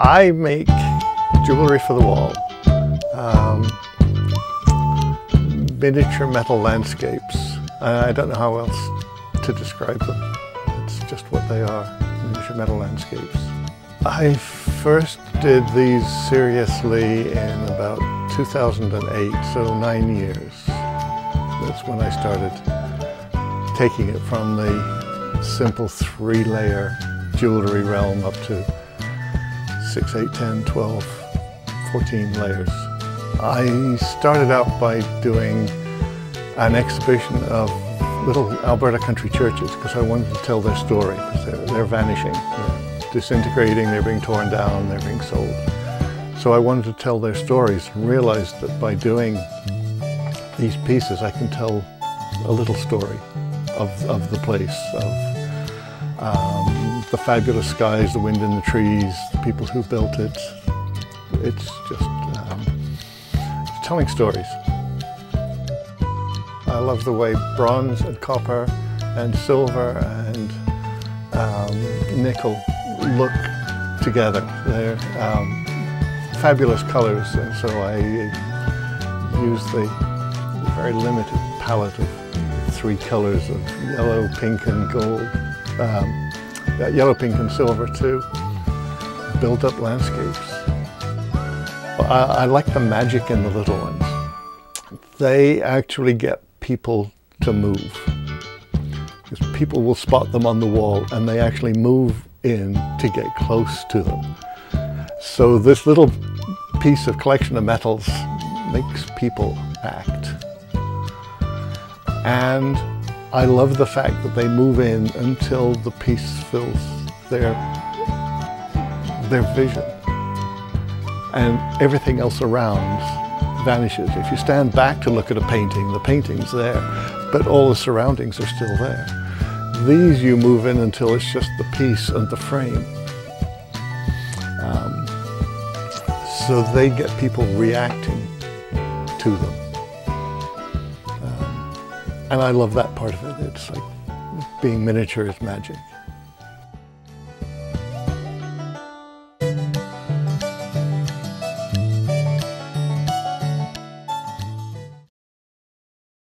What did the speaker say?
I make jewelry for the wall, um, miniature metal landscapes. I don't know how else to describe them. It's just what they are, miniature metal landscapes. I first did these seriously in about 2008, so nine years. That's when I started taking it from the simple three-layer jewelry realm up to 6, 8, 10, 12, 14 layers. I started out by doing an exhibition of little Alberta country churches because I wanted to tell their story they're, they're, vanishing, they're disintegrating, they're being torn down, they're being sold. So I wanted to tell their stories and realized that by doing these pieces I can tell a little story of, of the place, of um, the fabulous skies, the wind in the trees, the people who built it. It's just um, it's telling stories. I love the way bronze and copper and silver and um, nickel look together. They're um, fabulous colors and so I use the very limited palette of three colors of yellow, pink and gold. Um, yellow, pink and silver too. Build up landscapes. I, I like the magic in the little ones. They actually get people to move. Because people will spot them on the wall and they actually move in to get close to them. So this little piece of collection of metals makes people act. And I love the fact that they move in until the piece fills their, their vision. And everything else around vanishes. If you stand back to look at a painting, the painting's there, but all the surroundings are still there. These you move in until it's just the piece and the frame. Um, so they get people reacting to them. And I love that part of it. It's like being miniature is magic.